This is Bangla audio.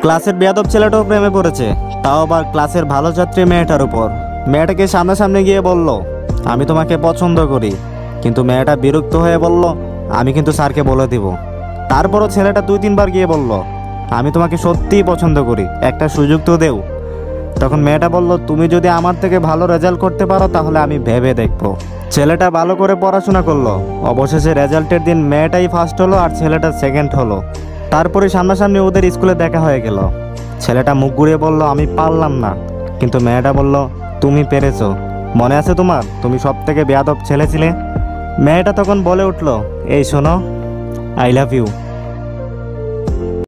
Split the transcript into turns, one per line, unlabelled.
ক্লাসের বেয়াদব ছেলেটাও প্রেমে পড়েছে, তাও আবার ক্লাসের ভালো ছাত্রী মেয়েটার উপর। মেয়েটাকে সামনাসামনি গিয়ে বলল, আমি তোমাকে পছন্দ করি। কিন্তু মেয়েটা বিরক্ত হয়ে বলল, আমি কিন্তু স্যারকে বলে দিব। তারপরও ছেলেটা দুই তিনবার গিয়ে বলল, আমি তোমাকে সত্যিই পছন্দ করি, একটা সুযোগ তো দেও। তখন মেয়েটা বলল, তুমি যদি আমার থেকে ভালো রেজাল্ট করতে পারো, তাহলে আমি ভেবে দেখব। ছেলেটা ভালো করে পড়াশোনা করল। অবশেষে রেজাল্টের দিন মেয়েটাই ফার্স্ট হলো আর ছেলেটা সেকেন্ড হলো। তারপরে সামনাসামনি ওদের স্কুলে দেখা হয়ে গেল। ছেলেটা মুখ ঘুরিয়ে বলল, আমি পারলাম না। কিন্তু মেয়েটা বলল, তুমি পেরেছ। মনে আছে তোমার? তুমি সব থেকে বেয়াদব ছেলে ছিলে? মেয়েটা তখন বলে উঠল, এই শোনো আই লাভ ইউ